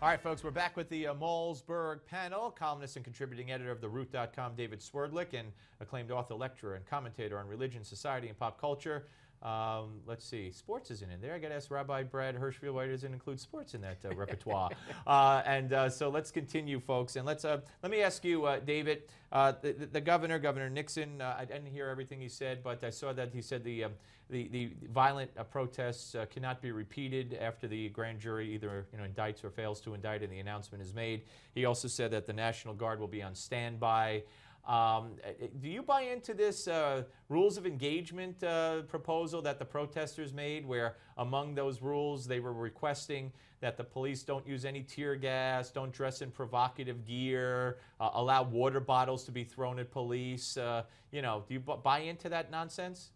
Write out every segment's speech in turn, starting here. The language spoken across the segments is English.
All right, folks, we're back with the uh, Malzberg panel. Columnist and contributing editor of TheRoot.com, David Swerdlick, and acclaimed author, lecturer, and commentator on religion, society, and pop culture. Um, let's see, sports isn't in there. I got to ask Rabbi Brad Hirschfield why doesn't include sports in that uh, repertoire. Uh, and uh, so let's continue, folks. And let's uh, let me ask you, uh, David. Uh, the, the, governor, Governor Nixon. I didn't hear everything he said, but I saw that he said the um, the, the violent protests cannot be repeated after the grand jury either you know indicts or fails to indict, and the announcement is made. He also said that the National Guard will be on standby. Um, do you buy into this uh, rules of engagement uh, proposal that the protesters made, where among those rules they were requesting that the police don't use any tear gas, don't dress in provocative gear, uh, allow water bottles to be thrown at police? Uh, you know, do you buy into that nonsense?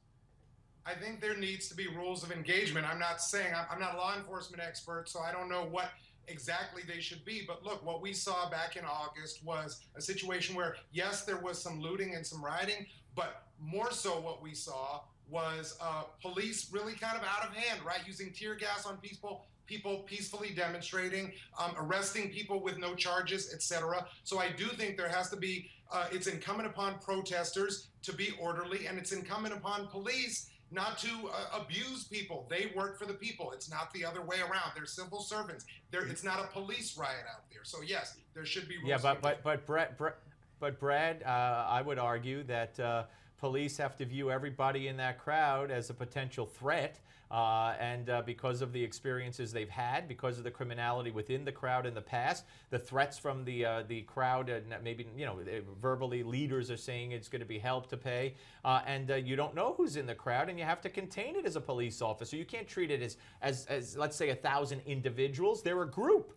I think there needs to be rules of engagement. I'm not saying I'm, I'm not a law enforcement expert, so I don't know what exactly they should be. But look, what we saw back in August was a situation where, yes, there was some looting and some rioting, but more so what we saw was uh, police really kind of out of hand, right? Using tear gas on people, people peacefully demonstrating, um, arresting people with no charges, etc. So I do think there has to be. Uh, it's incumbent upon protesters to be orderly, and it's incumbent upon police not to uh, abuse people. They work for the people. It's not the other way around. They're civil servants. They're, it's not a police riot out there. So yes, there should be. yeah, but but but Brett, Brett but Brad, uh, I would argue that uh, police have to view everybody in that crowd as a potential threat. Uh, and uh, because of the experiences they've had, because of the criminality within the crowd in the past, the threats from the uh, the crowd, and maybe you know verbally leaders are saying it's going to be help to pay, uh, and uh, you don't know who's in the crowd, and you have to contain it as a police officer. You can't treat it as as, as let's say a thousand individuals. They're a group.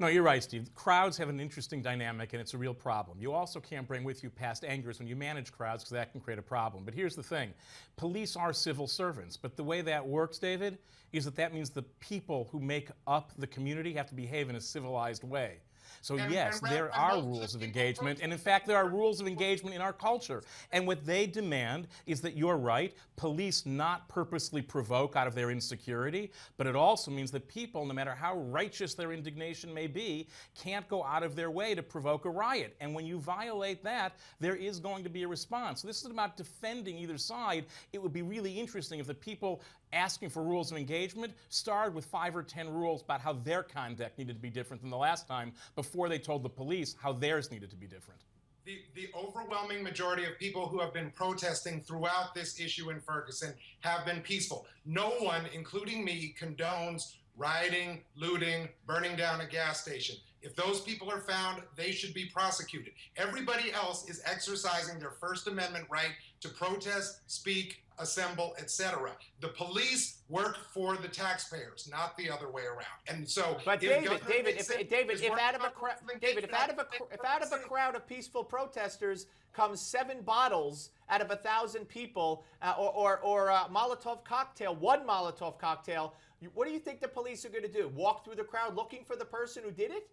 No, you're right, Steve. Crowds have an interesting dynamic, and it's a real problem. You also can't bring with you past angers when you manage crowds because that can create a problem. But here's the thing police are civil servants, but the way that works, David, is that that means the people who make up the community have to behave in a civilized way. So and, yes, and there are rules of engagement, and in fact, there are rules of engagement in our culture. And what they demand is that you're right, police not purposely provoke out of their insecurity, but it also means that people, no matter how righteous their indignation may be, can't go out of their way to provoke a riot. And when you violate that, there is going to be a response. So this is about defending either side. It would be really interesting if the people asking for rules of engagement started with five or ten rules about how their conduct needed to be different than the last time before they told the police how theirs needed to be different. The, the overwhelming majority of people who have been protesting throughout this issue in Ferguson have been peaceful. No one, including me, condones rioting, looting, burning down a gas station. If those people are found, they should be prosecuted. Everybody else is exercising their First Amendment right to protest, speak, assemble, etc. The police work for the taxpayers, not the other way around. And so, but David, David, if, David, if out of a crowd, David, if out of a if out of a crowd of peaceful protesters comes seven bottles out of a thousand people, uh, or or, or a Molotov cocktail, one Molotov cocktail, what do you think the police are going to do? Walk through the crowd looking for the person who did it?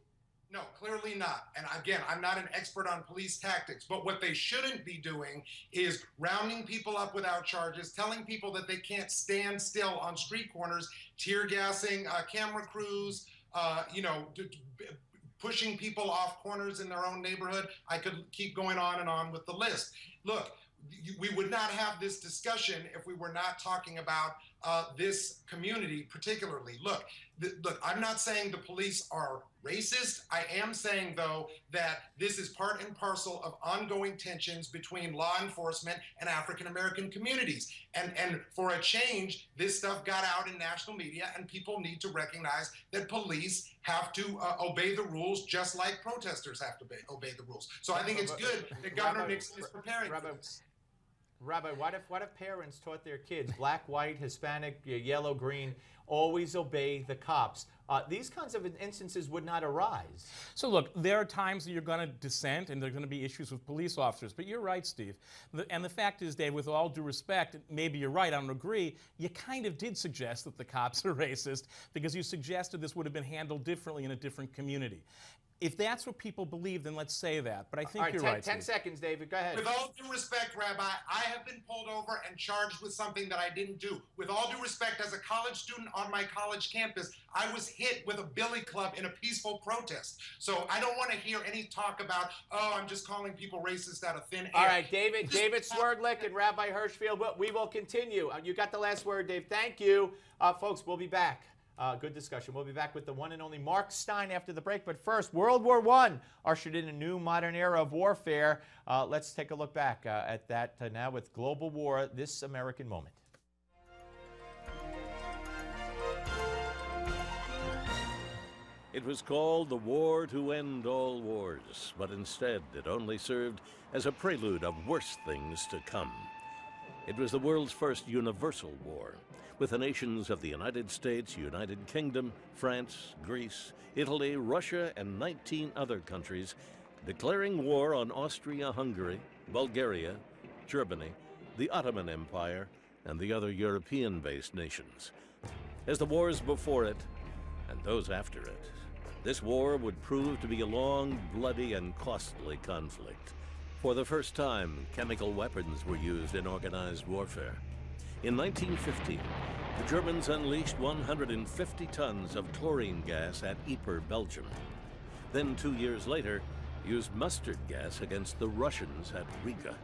No, clearly not. And again, I'm not an expert on police tactics, but what they shouldn't be doing is rounding people up without charges, telling people that they can't stand still on street corners, tear gassing uh, camera crews, uh, you know, pushing people off corners in their own neighborhood. I could keep going on and on with the list. Look, we would not have this discussion if we were not talking about uh, this community particularly. Look, look, I'm not saying the police are racist. I am saying though that this is part and parcel of ongoing tensions between law enforcement and African American communities. And and for a change, this stuff got out in national media, and people need to recognize that police have to uh, obey the rules just like protesters have to obey, obey the rules. So I think it's good that Governor Nixon is preparing for this. Rabbi, what if what if parents taught their kids black, white, Hispanic, yellow, green, always obey the cops? Uh, these kinds of instances would not arise. So look, there are times that you're going to dissent, and there are going to be issues with police officers. But you're right, Steve. The, and the fact is, Dave, with all due respect, maybe you're right. I don't agree. You kind of did suggest that the cops are racist because you suggested this would have been handled differently in a different community. If that's what people believe, then let's say that. But I think you're ten, right. Ten Steve. seconds, David. Go ahead. With all due respect, Rabbi, I have been pulled over and charged with something that I didn't do. With all due respect, as a college student on my college campus, I was hit with a billy club in a peaceful protest. So I don't want to hear any talk about, oh, I'm just calling people racist out of thin air. All right, David, David Swerdlick and Rabbi Hirschfield, we will continue. Uh, you got the last word, Dave. Thank you. Uh, folks, we'll be back. Uh, good discussion. We'll be back with the one and only Mark Steyn after the break. But first, World War I ushered in a new modern era of warfare. Uh, let's take a look back uh, at that uh, now with global war, this American moment. It was called the War to End All Wars, but instead it only served as a prelude of worse things to come. It was the world's first universal war, with the nations of the United States, United Kingdom, France, Greece, Italy, Russia, and 19 other countries declaring war on Austria Hungary, Bulgaria, Germany, the Ottoman Empire, and the other European based nations. As the wars before it, and those after it, this war would prove to be a long, bloody, and costly conflict. For the first time, chemical weapons were used in organized warfare. In 1915, the Germans unleashed 150 tons of chlorine gas at Ypres, Belgium. Then, two years later, used mustard gas against the Russians at Riga.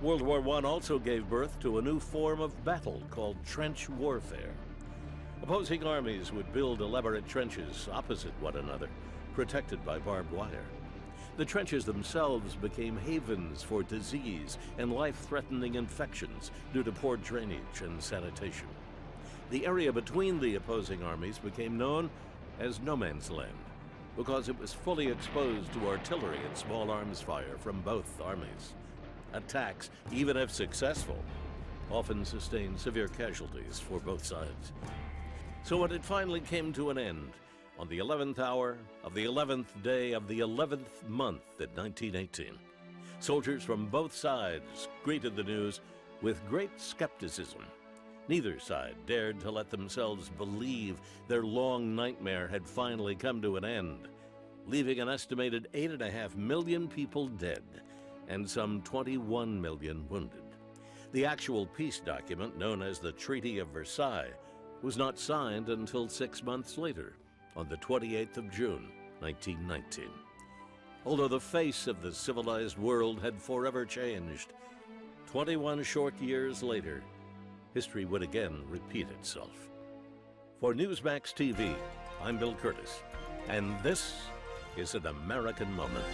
World War I also gave birth to a new form of battle called trench warfare. Opposing armies would build elaborate trenches opposite one another, protected by barbed wire. The trenches themselves became havens for disease and life threatening infections due to poor drainage and sanitation. The area between the opposing armies became known as no man's land because it was fully exposed to artillery and small arms fire from both armies. Attacks, even if successful, often sustained severe casualties for both sides. So it finally came to an end, on the 11th hour of the 11th day of the 11th month in 1918. Soldiers from both sides greeted the news with great skepticism. Neither side dared to let themselves believe their long nightmare had finally come to an end, leaving an estimated 8.5 million people dead and some 21 million wounded. The actual peace document, known as the Treaty of Versailles, was not signed until six months later on the 28th of June, 1919. Although the face of the civilized world had forever changed, 21 short years later, history would again repeat itself. For Newsmax TV, I'm Bill Curtis, and this is an American Moment.